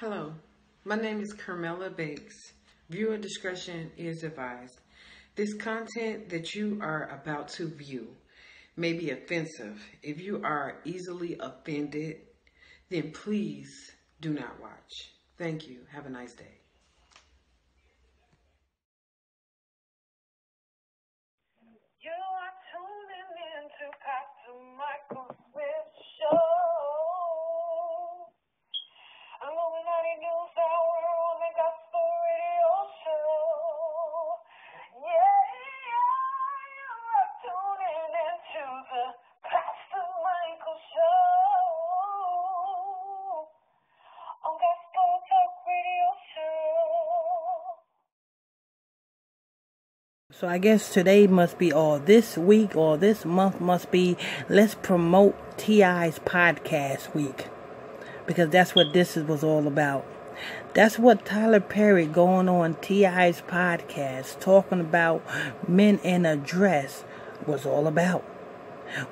Hello, my name is Carmela Bakes. Viewer discretion is advised. This content that you are about to view may be offensive. If you are easily offended, then please do not watch. Thank you. Have a nice day. You are tuning in to Pastor Michael So I guess today must be, or this week, or this month must be, let's promote T.I.'s podcast week. Because that's what this was all about. That's what Tyler Perry going on T.I.'s podcast, talking about men in a dress, was all about.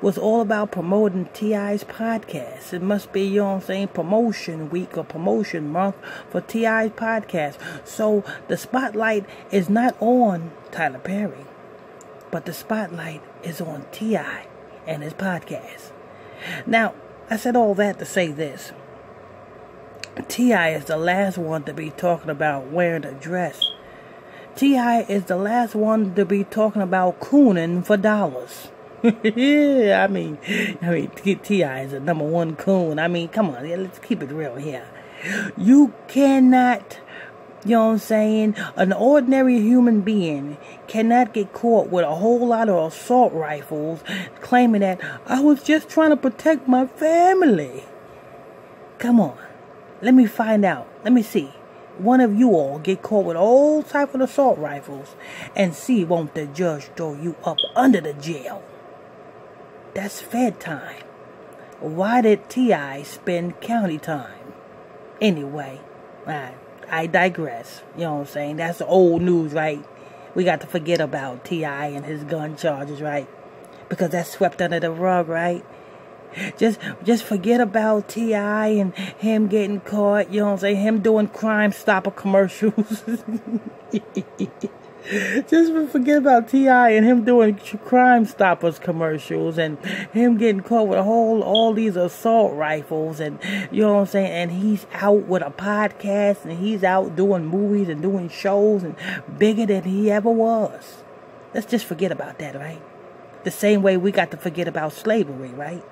Was all about promoting T.I.'s podcast. It must be, you know what I'm saying, promotion week or promotion month for T.I.'s podcast. So the spotlight is not on Tyler Perry, but the spotlight is on T.I. and his podcast. Now, I said all that to say this. T.I. is the last one to be talking about wearing a dress. T.I. is the last one to be talking about cooning for dollars. Yeah, I mean, I mean, T.I. is a number one coon. I mean, come on, let's keep it real here. You cannot, you know what I'm saying? An ordinary human being cannot get caught with a whole lot of assault rifles claiming that I was just trying to protect my family. Come on. Let me find out. Let me see. One of you all get caught with all type of assault rifles and see won't the judge throw you up under the jail. That's Fed time. Why did T.I. spend county time? Anyway, I, I digress. You know what I'm saying? That's old news, right? We got to forget about T.I. and his gun charges, right? Because that's swept under the rug, right? Just just forget about T.I. and him getting caught, you know what I'm saying? Him doing Crime Stopper commercials. just forget about T.I. and him doing Crime Stoppers commercials and him getting caught with a whole all these assault rifles and you know what I'm saying? And he's out with a podcast and he's out doing movies and doing shows and bigger than he ever was. Let's just forget about that, right? The same way we got to forget about slavery, right?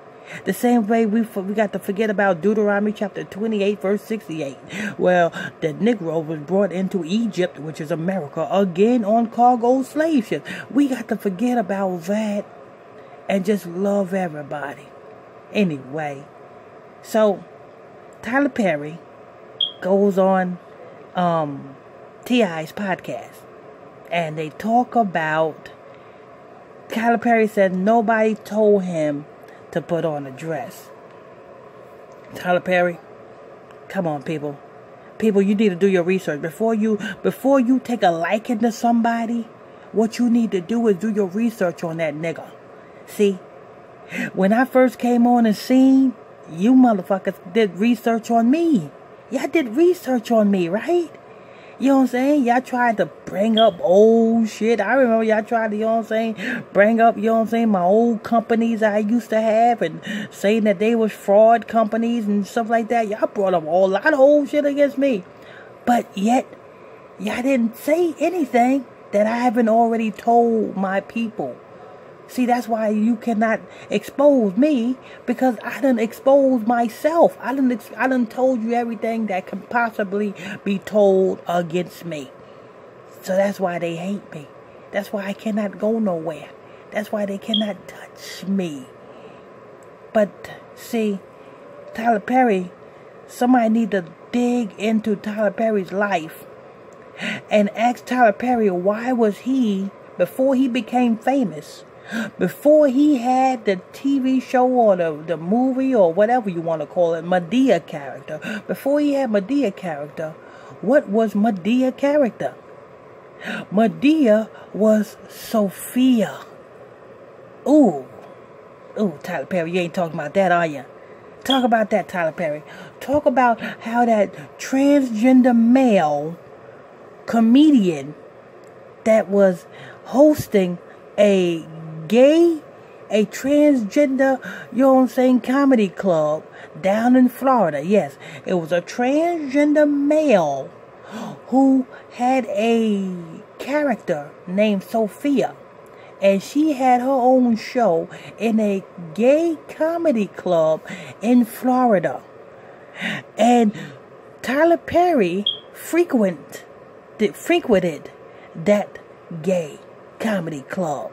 The same way we we got to forget about Deuteronomy chapter 28 verse 68. Well, the Negro was brought into Egypt, which is America, again on cargo slave ships. We got to forget about that and just love everybody. Anyway, so Tyler Perry goes on um, T.I.'s podcast and they talk about Tyler Perry said nobody told him to put on a dress. Tyler Perry, come on, people. People, you need to do your research before you before you take a liking to somebody. What you need to do is do your research on that nigga. See, when I first came on the scene, you motherfuckers did research on me. Y'all did research on me, right? You know what I'm saying? Y'all tried to bring up old shit. I remember y'all tried to, you know what I'm saying, bring up, you know what I'm saying, my old companies I used to have and saying that they was fraud companies and stuff like that. Y'all brought up a lot of old shit against me. But yet, y'all didn't say anything that I haven't already told my people. See, that's why you cannot expose me because I didn't expose myself. I done, ex- I done told you everything that can possibly be told against me. So that's why they hate me. That's why I cannot go nowhere. That's why they cannot touch me. But see, Tyler Perry, somebody need to dig into Tyler Perry's life and ask Tyler Perry why was he before he became famous before he had the TV show or the, the movie or whatever you want to call it, Madea character, before he had Madea character, what was Madea character? Madea was Sophia. Ooh. Ooh, Tyler Perry, you ain't talking about that, are you? Talk about that, Tyler Perry. Talk about how that transgender male comedian that was hosting a gay, a transgender, you know what I'm saying, comedy club down in Florida. Yes, it was a transgender male who had a character named Sophia. And she had her own show in a gay comedy club in Florida. And Tyler Perry frequent, frequented that gay comedy club,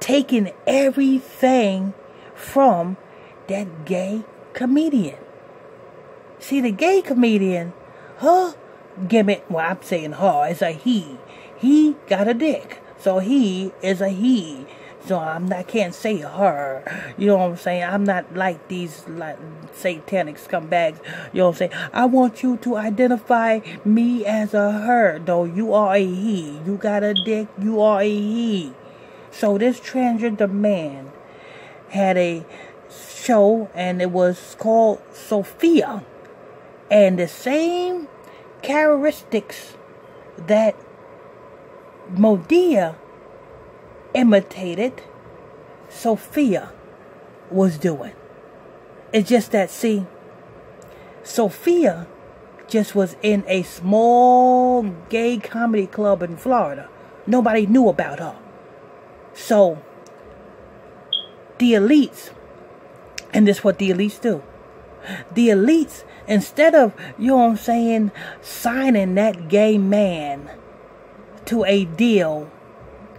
taking everything from that gay comedian. See, the gay comedian, her gimmick, well, I'm saying her, is a he. He got a dick. So he is a he. So I'm not, I can't say her. You know what I'm saying? I'm not like these like satanic scumbags. You know what I'm saying? I want you to identify me as a her, though you are a he. You got a dick, you are a he. So this transgender man had a show and it was called Sophia. And the same characteristics that Madea imitated Sophia was doing. It's just that, see, Sophia just was in a small gay comedy club in Florida. Nobody knew about her. So, the elites, and this is what the elites do. The elites, instead of, you know what I'm saying, signing that gay man to a deal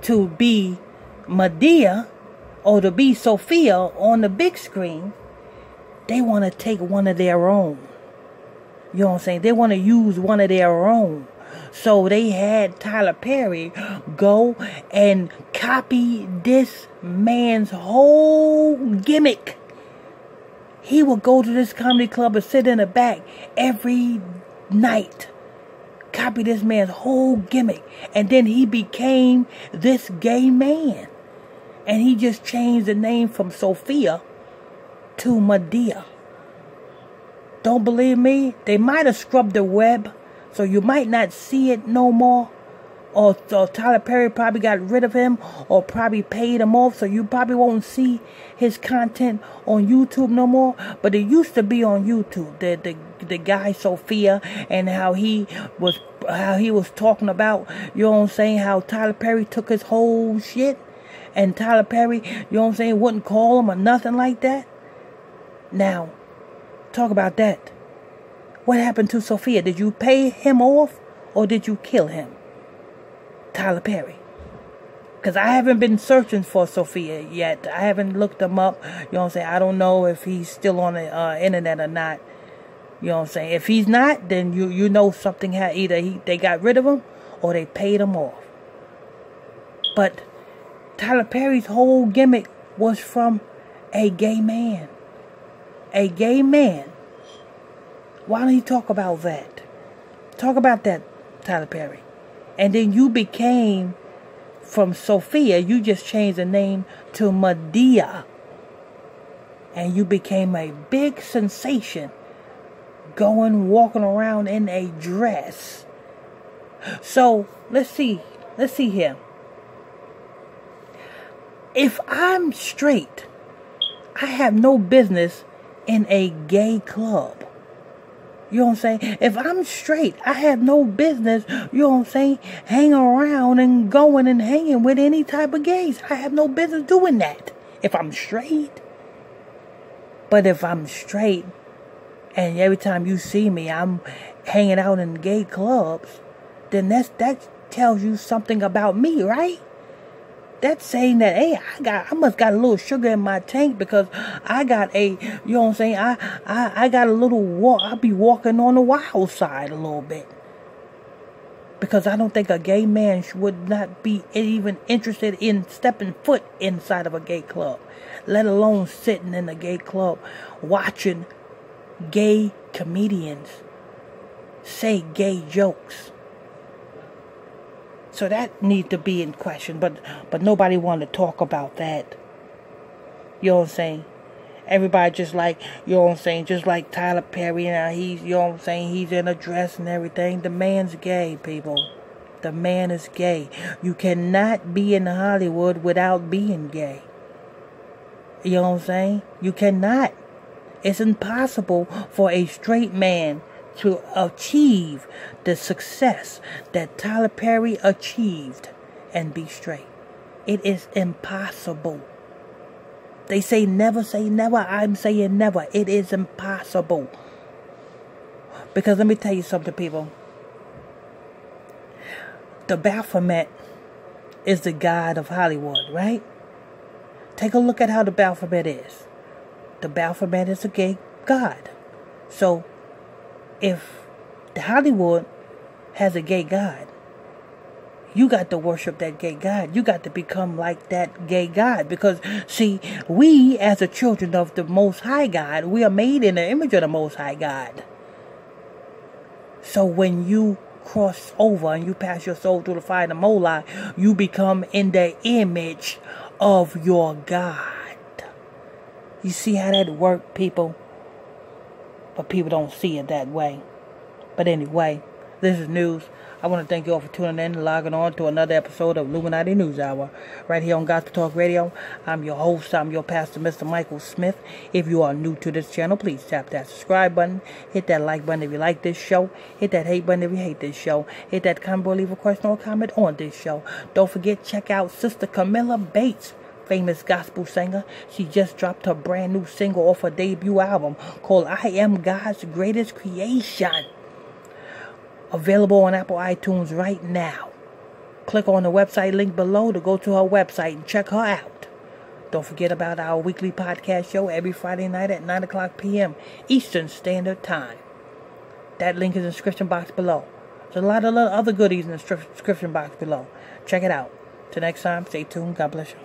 to be Madea or to be Sophia on the big screen, they want to take one of their own. You know what I'm saying? They want to use one of their own. So they had Tyler Perry go and copy this man's whole gimmick. He would go to this comedy club and sit in the back every night copy this man's whole gimmick. And then he became this gay man. And he just changed the name from Sophia to Madea. Don't believe me? They might have scrubbed the web, so you might not see it no more or, or Tyler Perry probably got rid of him or probably paid him off, so you probably won't see his content on YouTube no more. But it used to be on YouTube. The the the guy Sophia and how he was how he was talking about, you know what I'm saying, how Tyler Perry took his whole shit and Tyler Perry, you know what I'm saying, wouldn't call him or nothing like that. Now, talk about that. What happened to Sophia? Did you pay him off or did you kill him? Tyler Perry. Because I haven't been searching for Sophia yet. I haven't looked him up. You know what I'm saying? I don't know if he's still on the uh, internet or not. You know what I'm saying? If he's not, then you you know something had either he they got rid of him or they paid him off. But Tyler Perry's whole gimmick was from a gay man. A gay man. Why don't you talk about that? Talk about that, Tyler Perry. And then you became from Sophia, you just changed the name to Madea. And you became a big sensation going walking around in a dress. So let's see. Let's see here. If I'm straight, I have no business in a gay club. You know what I'm saying? If I'm straight, I have no business, you know what I'm saying, hanging around and going and hanging with any type of gays. I have no business doing that if I'm straight. But if I'm straight and every time you see me I'm hanging out in gay clubs, then that's that tells you something about me, right? That's saying that hey I got I must got a little sugar in my tank because I got a you know what I'm saying? I I, I got a little walk I'll be walking on the wild side a little bit. Because I don't think a gay man would not be even interested in stepping foot inside of a gay club let alone sitting in a gay club watching gay comedians say gay jokes so that needs to be in question, but but nobody want to talk about that. You know what I'm saying? Everybody just like, you know what I'm saying, just like Tyler Perry now he's you know what I'm saying, he's in a dress and everything. The man's gay, people. The man is gay. You cannot be in Hollywood without being gay. You know what I'm saying? You cannot. It's impossible for a straight man to achieve the success that Tyler Perry achieved and be straight. It is impossible. They say never say never. I'm saying never. It is impossible. Because let me tell you something, people. The Baphomet is the god of Hollywood, right? Take a look at how the Baphomet is. The Baphomet is a gay god. So, if the Hollywood has a gay god, you got to worship that gay God. You got to become like that gay God. Because, see, we as the children of the Most High God, we are made in the image of the Most High God. So when you cross over and you pass your soul through the fire of the Molai, you become in the image of your God. You see how that work, people? But people don't see it that way. But anyway, this is news. I want to thank you all for tuning in and logging on to another episode of Illuminati News Hour right here on Gospel Talk Radio. I'm your host, I'm your pastor, Mr. Michael Smith. If you are new to this channel, please tap that subscribe button, hit that like button if you like this show, hit that hate button if you hate this show, hit that comment or leave a question or comment on this show. Don't forget, check out Sister Camilla Bates famous gospel singer. She just dropped her brand new single off her debut album called I Am God's Greatest Creation available on Apple iTunes right now. Click on the website link below to go to her website and check her out. Don't forget about our weekly podcast show every Friday night at 9 o'clock p.m. Eastern Standard Time. That link is in the description box below. There's a lot of other goodies in the description box below. Check it out. Till next time, stay tuned. God bless you.